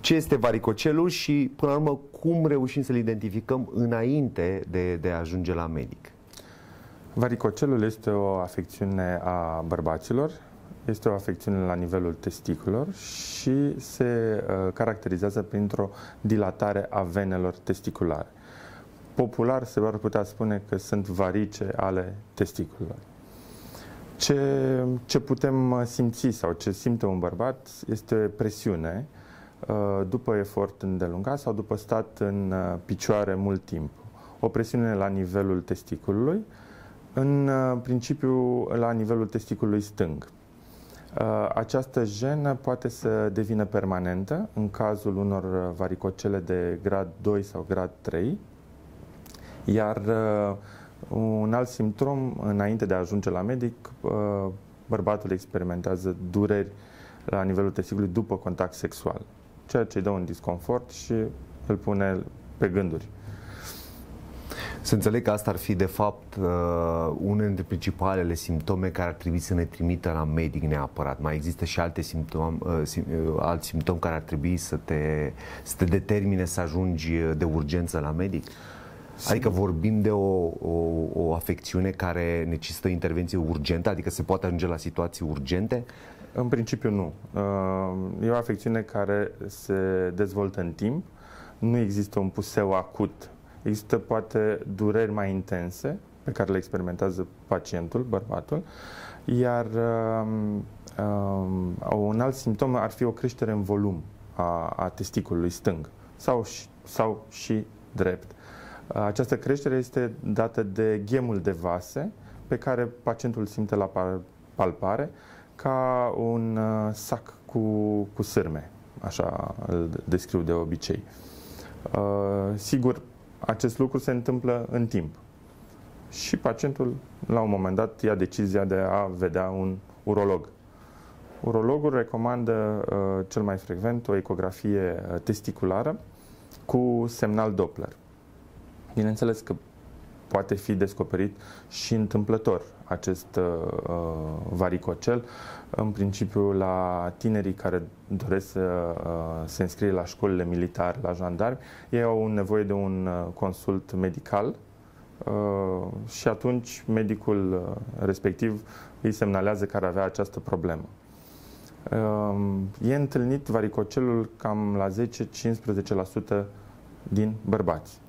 ce este varicocelul și, până la urmă, cum reușim să-l identificăm înainte de, de a ajunge la medic? Varicocelul este o afecțiune a bărbaților, este o afecțiune la nivelul testiculor și se uh, caracterizează printr-o dilatare a venelor testiculare. Popular se ar putea spune că sunt varice ale testiculelor. Ce, ce putem uh, simți sau ce simte un bărbat este presiune uh, după efort îndelungat sau după stat în uh, picioare mult timp. O presiune la nivelul testiculului, în principiu la nivelul testiculului stâng. Această jenă poate să devină permanentă în cazul unor varicocele de grad 2 sau grad 3, iar un alt simptom, înainte de a ajunge la medic, uh, bărbatul experimentează dureri la nivelul testiculului după contact sexual, ceea ce îi dă un disconfort și îl pune pe gânduri. Să înțeleg că asta ar fi, de fapt, uh, unul dintre principalele simptome care ar trebui să ne trimită la medic neapărat. Mai există și alte simptom, uh, sim, alt simptom care ar trebui să te, să te determine să ajungi de urgență la medic? Adică vorbim de o, o, o afecțiune care necesită intervenție urgentă, adică se poate ajunge la situații urgente? În principiu nu. Uh, e o afecțiune care se dezvoltă în timp, nu există un puseu acut. Există poate dureri mai intense pe care le experimentează pacientul, bărbatul, iar um, um, un alt simptom ar fi o creștere în volum a, a testiculului stâng sau, sau și drept. Această creștere este dată de ghemul de vase pe care pacientul simte la palpare ca un uh, sac cu, cu sârme, așa îl descriu de obicei. Uh, sigur, acest lucru se întâmplă în timp și pacientul la un moment dat ia decizia de a vedea un urolog. Urologul recomandă uh, cel mai frecvent o ecografie testiculară cu semnal Doppler. Bineînțeles că poate fi descoperit și întâmplător acest uh, varicocel, în principiu la tinerii care doresc să uh, se înscrie la școlile militare, la jandarmi, ei au nevoie de un uh, consult medical uh, și atunci medicul uh, respectiv îi semnalează că ar avea această problemă. Uh, e întâlnit varicocelul cam la 10-15% din bărbați.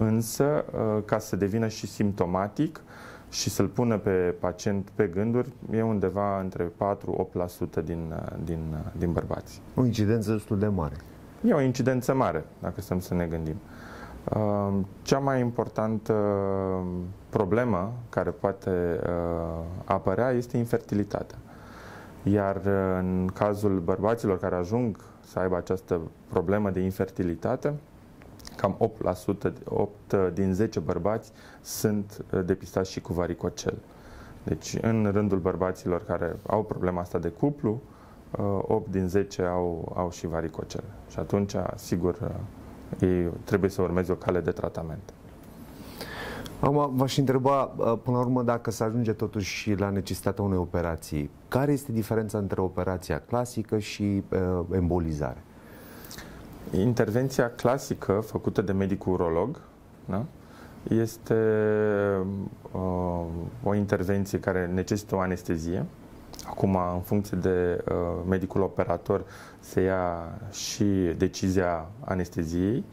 Însă, uh, ca să devină și simptomatic și să-l pună pe pacient pe gânduri, e undeva între 4-8% din, uh, din, uh, din bărbați. O incidență destul de mare. E o incidență mare, dacă stăm să ne gândim. Cea mai importantă problemă care poate apărea este infertilitatea. Iar în cazul bărbaților care ajung să aibă această problemă de infertilitate, cam 8%, 8 din 10 bărbați sunt uh, depistați și cu varicocel. Deci, în rândul bărbaților care au problema asta de cuplu, 8 uh, din 10 au, au și varicocel. Și atunci, sigur, uh, ei trebuie să urmeze o cale de tratament. Acum v-aș întreba, până la urmă, dacă se ajunge totuși și la necesitatea unei operații. Care este diferența între operația clasică și uh, embolizare? Intervenția clasică făcută de medicul urolog da? este uh, o intervenție care necesită o anestezie. Acum, în funcție de uh, medicul operator, se ia și decizia anesteziei.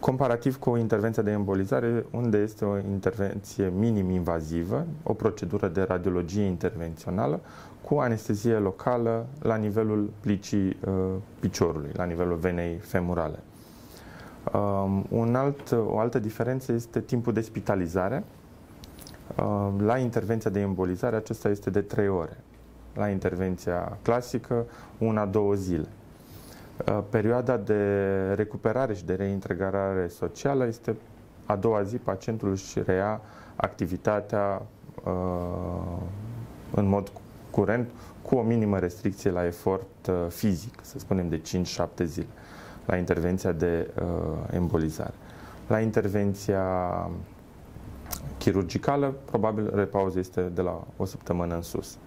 Comparativ cu o intervenție de embolizare, unde este o intervenție minim-invazivă, o procedură de radiologie intervențională, cu anestezie locală la nivelul plicii uh, piciorului, la nivelul venei femurale. Um, un alt, o altă diferență este timpul de spitalizare. Uh, la intervenția de embolizare acesta este de 3 ore. La intervenția clasică, una-două zile. Uh, perioada de recuperare și de reintegrare socială este a doua zi, pacientul își reia activitatea uh, în mod curent cu o minimă restricție la efort uh, fizic, să spunem de 5-7 zile, la intervenția de uh, embolizare. La intervenția chirurgicală, probabil repauza este de la o săptămână în sus.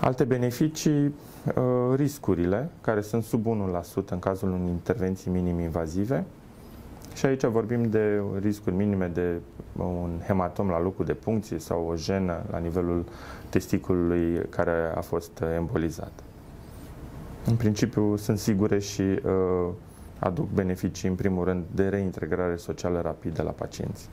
Alte beneficii, uh, riscurile, care sunt sub 1% în cazul unei intervenții minim-invazive. Și aici vorbim de riscuri minime de un hematom la locul de puncție sau o jenă la nivelul testiculului care a fost embolizat. În principiu sunt sigure și uh, aduc beneficii, în primul rând, de reintegrare socială rapidă la pacienți.